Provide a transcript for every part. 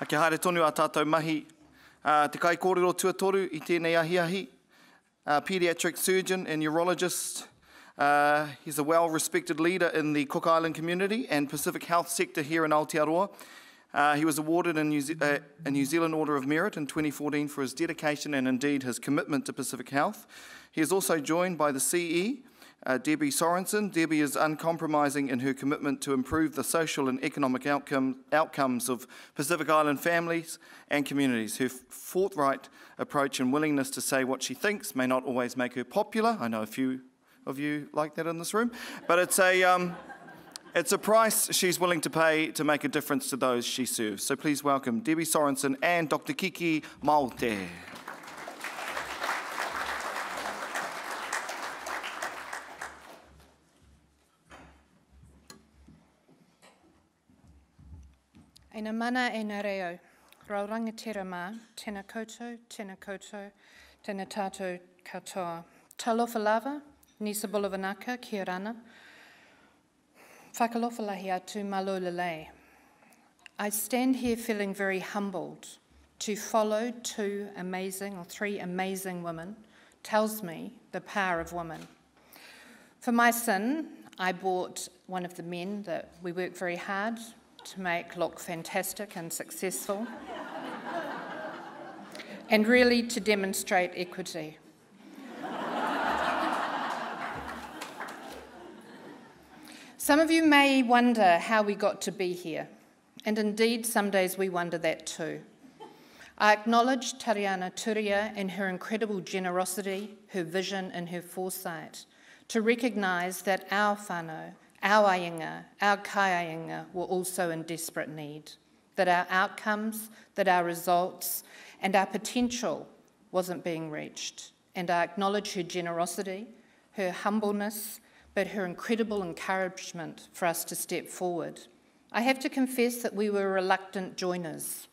A ke haere tonu a tātou mahi uh, te kai kōrero tuatoru i tēnei ahiahi. Uh, pediatric surgeon and urologist. Uh, he's a well-respected leader in the Cook Island community and Pacific health sector here in Aotearoa. Uh, he was awarded a New, Ze- uh, a New Zealand Order of Merit in 2014 for his dedication and indeed his commitment to Pacific Health. He is also joined by the CE, uh, Debbie Sorensen. Debbie is uncompromising in her commitment to improve the social and economic outcome, outcomes of Pacific Island families and communities. Her forthright approach and willingness to say what she thinks may not always make her popular. I know a few of you like that in this room, but it's a. Um, it's a price she's willing to pay to make a difference to those she serves. So please welcome Debbie Sorensen and Dr. Kiki Maoate. Eina mana e nā reo, rauranga tera mā, tēnā koutou, tēnā koutou, tēnā tātou katoa. Talofa lava, Nisa Bulavanaka, kia rana. Whakalofalahi atu malo lelei. I stand here feeling very humbled to follow two amazing, or three amazing women, tells me the power of women. For my son, I bought one of the men that we work very hard to make look fantastic and successful, and really to demonstrate equity. Some of you may wonder how we got to be here, and indeed, some days we wonder that too. I acknowledge Tariana Turia and her incredible generosity, her vision, and her foresight to recognise that our whānau, our ainga, our kaiainga were also in desperate need, that our outcomes, that our results, and our potential wasn't being reached. And I acknowledge her generosity, her humbleness, but her incredible encouragement for us to step forward. I have to confess that we were reluctant joiners.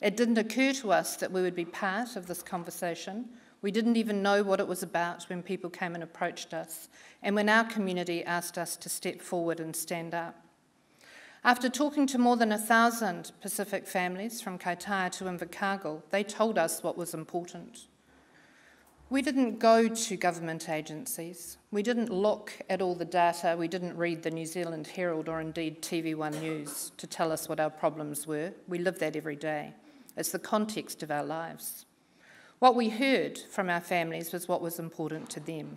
It didn't occur to us that we would be part of this conversation. We didn't even know what it was about when people came and approached us, and when our community asked us to step forward and stand up. After talking to more than a thousand Pacific families from Kaitaia to Invercargill, they told us what was important. We didn't go to government agencies. We didn't look at all the data. We didn't read the New Zealand Herald or indeed TV1 News to tell us what our problems were. We live that every day. It's the context of our lives. What we heard from our families was what was important to them.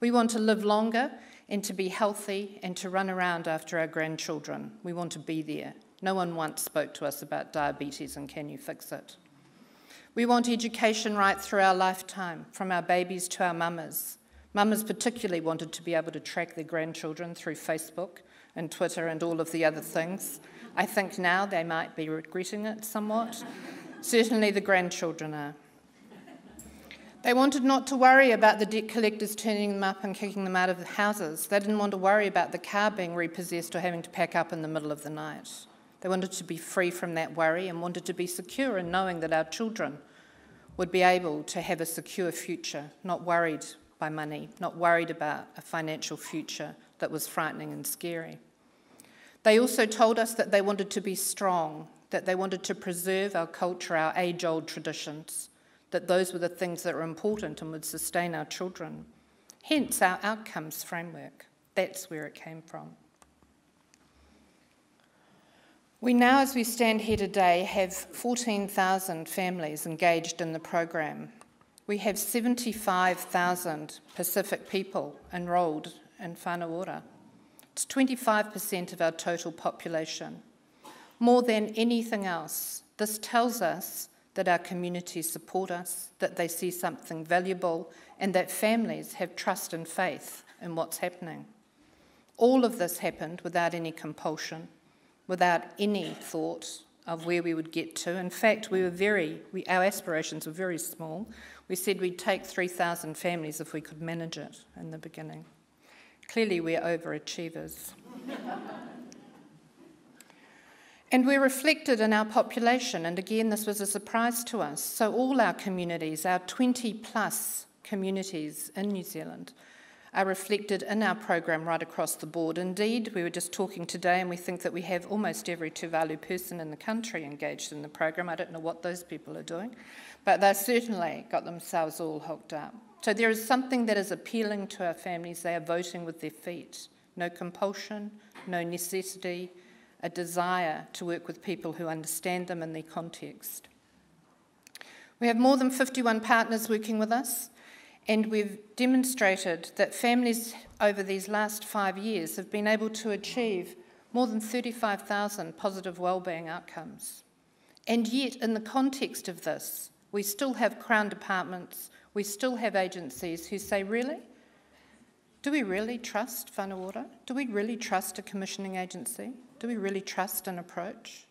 We want to live longer and to be healthy and to run around after our grandchildren. We want to be there. No one once spoke to us about diabetes and can you fix it. We want education right through our lifetime, from our babies to our mamas. Mamas particularly wanted to be able to track their grandchildren through Facebook and Twitter and all of the other things. I think now they might be regretting it somewhat. Certainly the grandchildren are. They wanted not to worry about the debt collectors turning them up and kicking them out of the houses. They didn't want to worry about the car being repossessed or having to pack up in the middle of the night. They wanted to be free from that worry and wanted to be secure in knowing that our children would be able to have a secure future, not worried by money, not worried about a financial future that was frightening and scary. They also told us that they wanted to be strong, that they wanted to preserve our culture, our age old traditions, that those were the things that were important and would sustain our children. Hence our outcomes framework. That's where it came from. We now, as we stand here today, have 14,000 families engaged in the program. We have 75,000 Pacific people enrolled in Whanau It's 25% of our total population. More than anything else, this tells us that our communities support us, that they see something valuable, and that families have trust and faith in what's happening. All of this happened without any compulsion, without any thought of where we would get to. In fact, we were very, we, our aspirations were very small. We said we'd take 3,000 families if we could manage it in the beginning. Clearly, we're overachievers. And we're reflected in our population, and again, this was a surprise to us. So, all our communities, our 20 plus communities in New Zealand, are reflected in our program right across the board. Indeed, we were just talking today and we think that we have almost every Tuvalu person in the country engaged in the program. I don't know what those people are doing, but they've certainly got themselves all hooked up. So there is something that is appealing to our families. They are voting with their feet. No compulsion, no necessity, a desire to work with people who understand them in their context. We have more than 51 partners working with us. And we've demonstrated that families over these last five years have been able to achieve more than 35,000 positive wellbeing outcomes. And yet, in the context of this, we still have Crown departments, we still have agencies who say, really? Do we really trust Whānau Ora? Do we really trust a commissioning agency? Do we really trust an approach?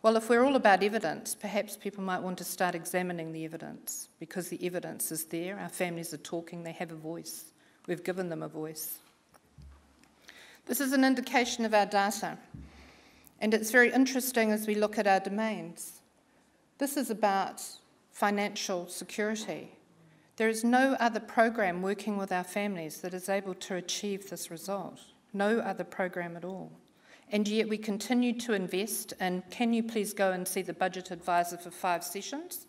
Well, if we're all about evidence, perhaps people might want to start examining the evidence because the evidence is there. Our families are talking, they have a voice. We've given them a voice. This is an indication of our data, and it's very interesting as we look at our domains. This is about financial security. There is no other program working with our families that is able to achieve this result. No other program at all. And yet we continue to invest. And can you please go and see the budget advisor for five sessions?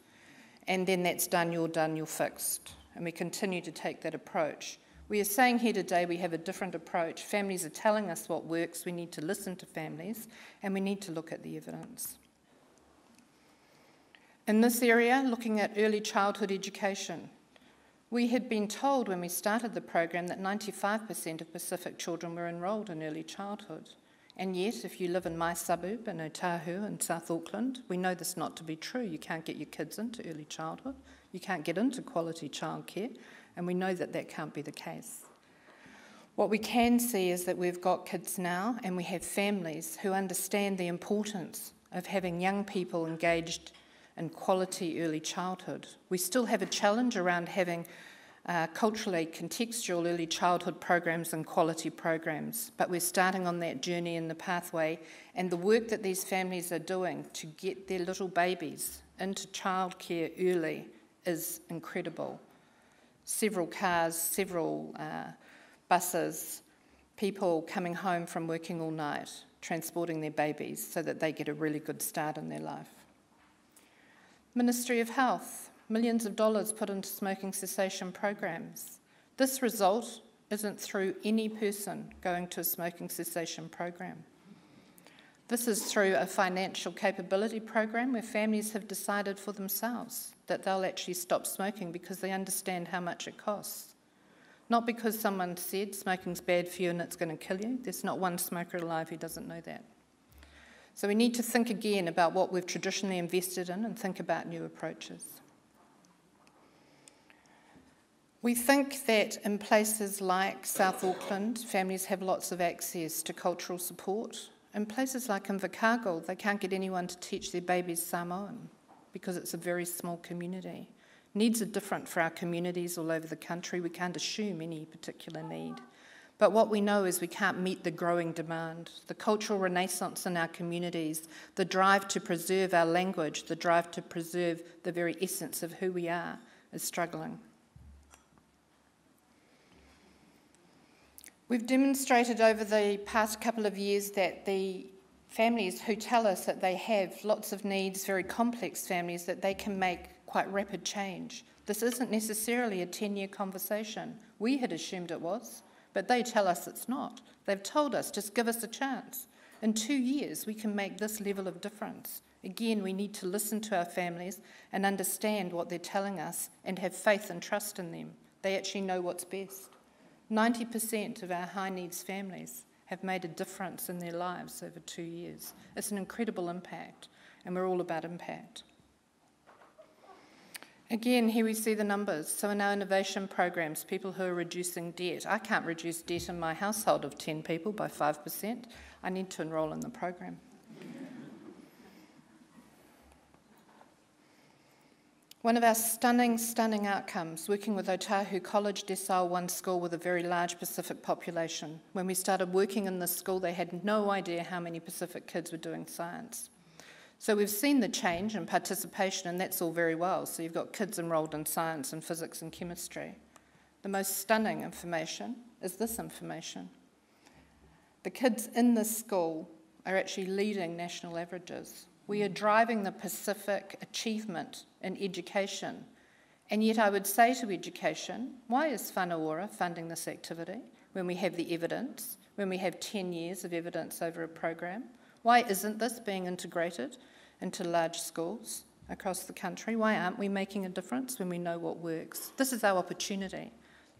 And then that's done, you're done, you're fixed. And we continue to take that approach. We are saying here today we have a different approach. Families are telling us what works. We need to listen to families and we need to look at the evidence. In this area, looking at early childhood education, we had been told when we started the program that 95% of Pacific children were enrolled in early childhood. And yet, if you live in my suburb in Otahuhu in South Auckland, we know this not to be true. You can't get your kids into early childhood, you can't get into quality childcare, and we know that that can't be the case. What we can see is that we've got kids now and we have families who understand the importance of having young people engaged in quality early childhood. We still have a challenge around having uh, culturally contextual early childhood programs and quality programs. But we're starting on that journey in the pathway, and the work that these families are doing to get their little babies into childcare early is incredible. Several cars, several uh, buses, people coming home from working all night, transporting their babies so that they get a really good start in their life. Ministry of Health, millions of dollars put into smoking cessation programs. This result isn't through any person going to a smoking cessation program. This is through a financial capability program where families have decided for themselves that they'll actually stop smoking because they understand how much it costs. Not because someone said smoking's bad for you and it's going to kill you. There's not one smoker alive who doesn't know that. So we need to think again about what we've traditionally invested in and think about new approaches. We think that in places like South Auckland, families have lots of access to cultural support. In places like Invercargill, they can't get anyone to teach their babies Samoan because it's a very small community. Needs are different for our communities all over the country. We can't assume any particular need. But what we know is we can't meet the growing demand. The cultural renaissance in our communities, the drive to preserve our language, the drive to preserve the very essence of who we are, is struggling. We've demonstrated over the past couple of years that the families who tell us that they have lots of needs, very complex families, that they can make quite rapid change. This isn't necessarily a 10 year conversation. We had assumed it was, but they tell us it's not. They've told us just give us a chance. In two years, we can make this level of difference. Again, we need to listen to our families and understand what they're telling us and have faith and trust in them. They actually know what's best. 90% of our high needs families have made a difference in their lives over two years. It's an incredible impact, and we're all about impact. Again, here we see the numbers. So, in our innovation programs, people who are reducing debt. I can't reduce debt in my household of 10 people by 5%. I need to enrol in the program. One of our stunning, stunning outcomes, working with Otahuhu College Decile One School with a very large Pacific population. When we started working in this school, they had no idea how many Pacific kids were doing science. So we've seen the change in participation, and that's all very well. So you've got kids enrolled in science and physics and chemistry. the most stunning information is this information. The kids in this school are actually leading national averages. We are driving the Pacific achievement in education. And yet, I would say to education, why is Whānau Ora funding this activity when we have the evidence, when we have 10 years of evidence over a program? Why isn't this being integrated into large schools across the country? Why aren't we making a difference when we know what works? This is our opportunity.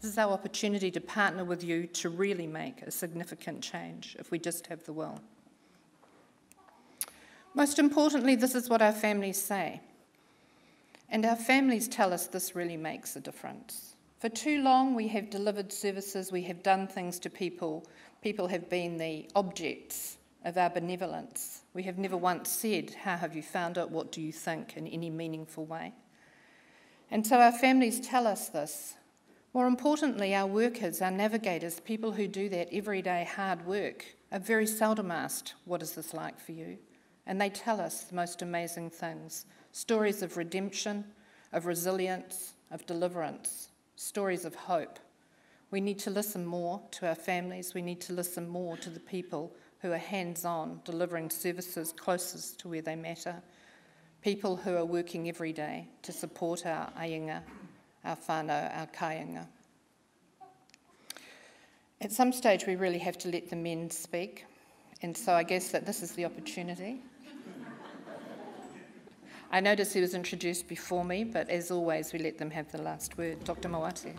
This is our opportunity to partner with you to really make a significant change if we just have the will. Most importantly, this is what our families say. And our families tell us this really makes a difference. For too long, we have delivered services, we have done things to people. People have been the objects of our benevolence. We have never once said, How have you found it? What do you think? in any meaningful way. And so our families tell us this. More importantly, our workers, our navigators, people who do that everyday hard work, are very seldom asked, What is this like for you? And they tell us the most amazing things stories of redemption, of resilience, of deliverance, stories of hope. We need to listen more to our families. We need to listen more to the people who are hands on, delivering services closest to where they matter. People who are working every day to support our ainga, our whānau, our kāinga. At some stage, we really have to let the men speak, and so I guess that this is the opportunity. I noticed he was introduced before me, but as always, we let them have the last word. Dr. Maoate.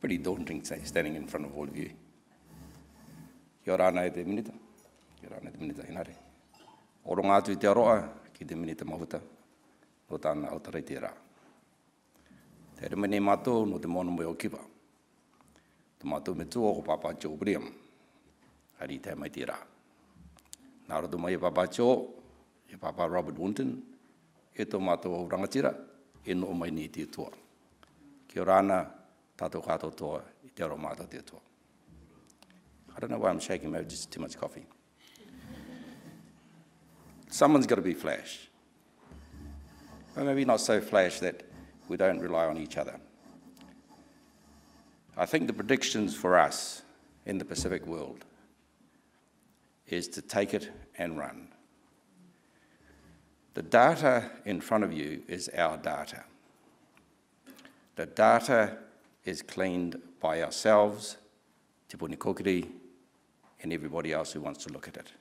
Pretty daunting standing in front of all of you. Kia ora e te minita. Kia ora e te minita inare. Oro ngā tu te aroa ki te minita mahuta. No tāna au tarai te rā. Te re mene mātou no te mono mo o kiwa. Te mātou me tua o Papa Joe Briam. Hari te mai te rā. Nā roto mai e Papa Joe, e Papa Robert Wunton, e tō mātou o rangatira, e no mai ni te tua. Kia ora ana, tātou kātou toa, i don't know why I'm shaking, maybe just too much coffee. Someone's got to be flash. But maybe not so flash that we don't rely on each other. I think the predictions for us in the Pacific world is to take it and run. The data in front of you is our data. The data is cleaned by ourselves, Te Puni Kokiri, and everybody else who wants to look at it.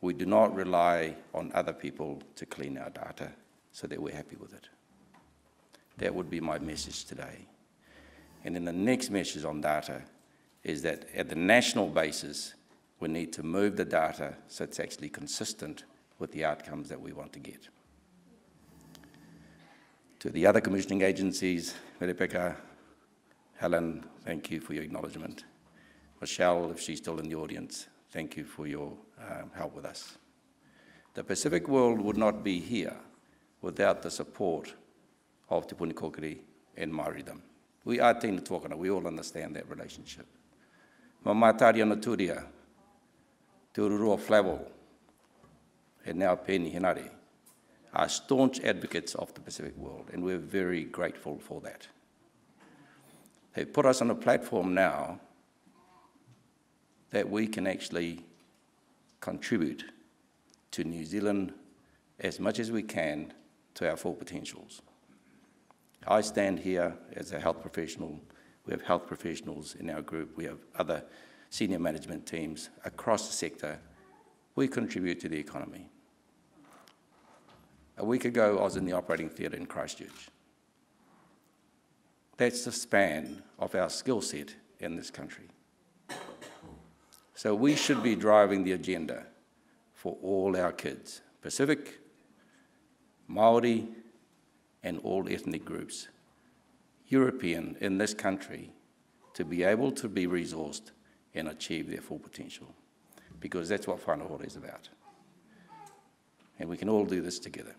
We do not rely on other people to clean our data so that we're happy with it. That would be my message today. And then the next message on data is that at the national basis, we need to move the data so it's actually consistent with the outcomes that we want to get. To the other commissioning agencies, Merepeka, Helen, thank you for your acknowledgement. Michelle, if she's still in the audience, thank you for your um, help with us. The Pacific world would not be here without the support of Te Puni Kokiri and Māoridom. We are teina tuakana, we all understand that relationship. Ana Turia, Te Flavell, and now Peeni Henare, are staunch advocates of the Pacific world, and we're very grateful for that. They've put us on a platform now that we can actually contribute to New Zealand as much as we can to our full potentials. I stand here as a health professional. We have health professionals in our group. We have other senior management teams across the sector. We contribute to the economy. A week ago, I was in the operating theatre in Christchurch. That's the span of our skill set in this country. So we should be driving the agenda for all our kids, Pacific, Maori, and all ethnic groups, European in this country, to be able to be resourced and achieve their full potential. Because that's what Whānau Ora is about. And we can all do this together.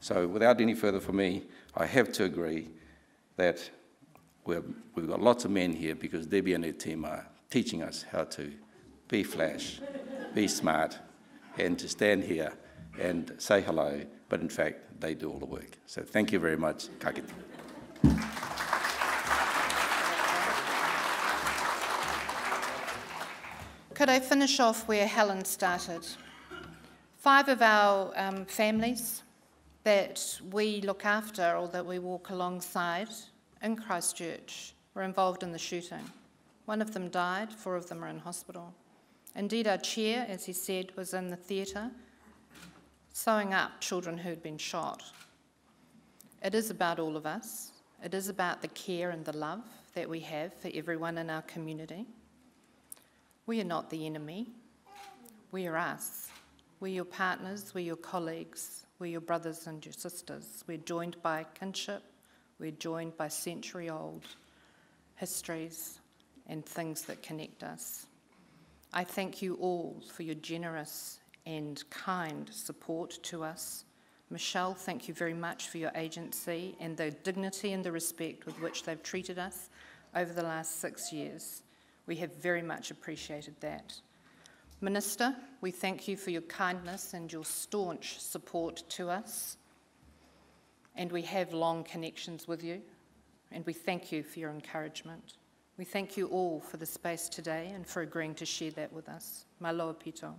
So without any further for me, I have to agree that we've, we've got lots of men here because Debbie and her team are teaching us how to be flash, be smart, and to stand here and say hello, but in fact, they do all the work. So thank you very much. Ka. Could I finish off where Helen started? Five of our um, families that we look after or that we walk alongside in Christchurch were involved in the shooting. One of them died, four of them are in hospital. Indeed, our chair, as he said, was in the theatre sewing up children who'd been shot. It is about all of us. It is about the care and the love that we have for everyone in our community. We are not the enemy. We are us. We're your partners, we're your colleagues, we're your brothers and your sisters. We're joined by kinship, we're joined by century old histories and things that connect us. I thank you all for your generous and kind support to us. Michelle, thank you very much for your agency and the dignity and the respect with which they've treated us over the last six years. We have very much appreciated that. Minister, we thank you for your kindness and your staunch support to us. And we have long connections with you, and we thank you for your encouragement. We thank you all for the space today and for agreeing to share that with us. Maloa pito.